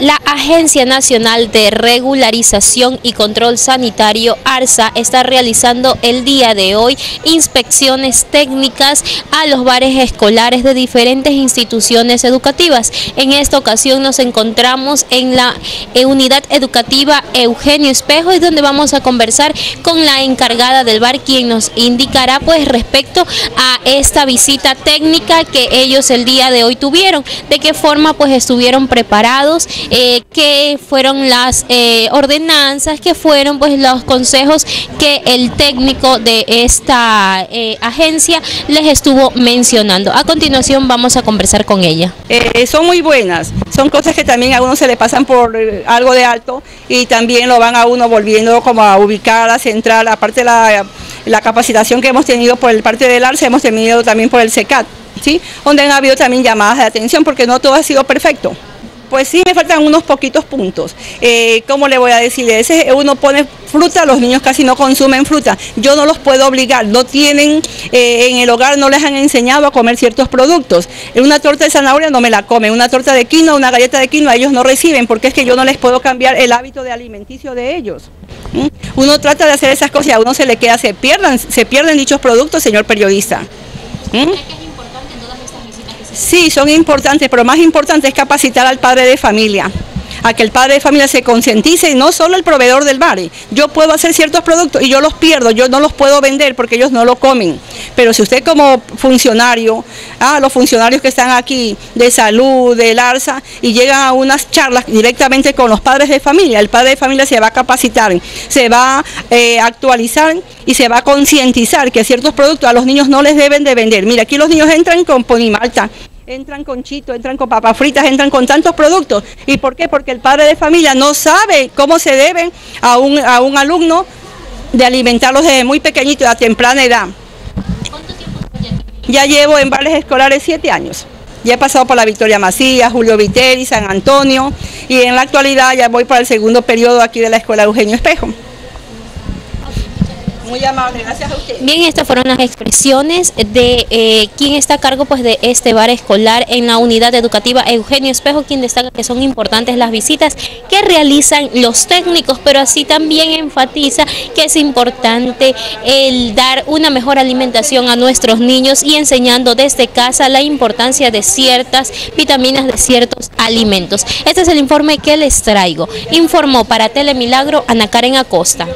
La Agencia Nacional de Regularización y Control Sanitario, ARSA, está realizando el día de hoy inspecciones técnicas a los bares escolares de diferentes instituciones educativas. En esta ocasión nos encontramos en la unidad educativa Eugenio Espejo, y donde vamos a conversar con la encargada del bar, quien nos indicará pues respecto a esta visita técnica que ellos el día de hoy tuvieron, de qué forma pues estuvieron preparados eh, qué fueron las eh, ordenanzas, qué fueron pues los consejos que el técnico de esta eh, agencia les estuvo mencionando. A continuación vamos a conversar con ella. Eh, son muy buenas, son cosas que también a uno se le pasan por algo de alto y también lo van a uno volviendo como a ubicar, a centrar, aparte la, la capacitación que hemos tenido por el parte del ARCE, hemos tenido también por el SECAT, ¿sí? donde han habido también llamadas de atención porque no todo ha sido perfecto. Pues sí, me faltan unos poquitos puntos. Eh, ¿Cómo le voy a decir? Ese, uno pone fruta, los niños casi no consumen fruta. Yo no los puedo obligar, no tienen, eh, en el hogar no les han enseñado a comer ciertos productos. Una torta de zanahoria no me la comen, una torta de quinoa, una galleta de quinoa, ellos no reciben porque es que yo no les puedo cambiar el hábito de alimenticio de ellos. ¿Mm? Uno trata de hacer esas cosas y a uno se le queda, se pierden, se pierden dichos productos, señor periodista. ¿Mm? Sí, son importantes, pero más importante es capacitar al padre de familia a que el padre de familia se concientice y no solo el proveedor del bar. Yo puedo hacer ciertos productos y yo los pierdo, yo no los puedo vender porque ellos no lo comen. Pero si usted como funcionario, ah, los funcionarios que están aquí de salud, del ARSA, y llegan a unas charlas directamente con los padres de familia, el padre de familia se va a capacitar, se va a eh, actualizar y se va a concientizar que ciertos productos a los niños no les deben de vender. Mira, aquí los niños entran con ponimalta, entran con chito, entran con papas fritas, entran con tantos productos. ¿Y por qué? Porque el padre de familia no sabe cómo se debe a un, a un alumno de alimentarlos desde muy pequeñito, a temprana edad. ¿Cuánto tiempo Ya llevo en bares escolares siete años. Ya he pasado por la Victoria Macías, Julio Viteri, San Antonio y en la actualidad ya voy para el segundo periodo aquí de la Escuela Eugenio Espejo. Muy amable, gracias a usted. Bien, estas fueron las expresiones de eh, quien está a cargo pues de este bar escolar en la unidad educativa Eugenio Espejo, quien destaca que son importantes las visitas que realizan los técnicos, pero así también enfatiza que es importante el dar una mejor alimentación a nuestros niños y enseñando desde casa la importancia de ciertas vitaminas de ciertos alimentos. Este es el informe que les traigo. Informó para Telemilagro Ana Karen Acosta.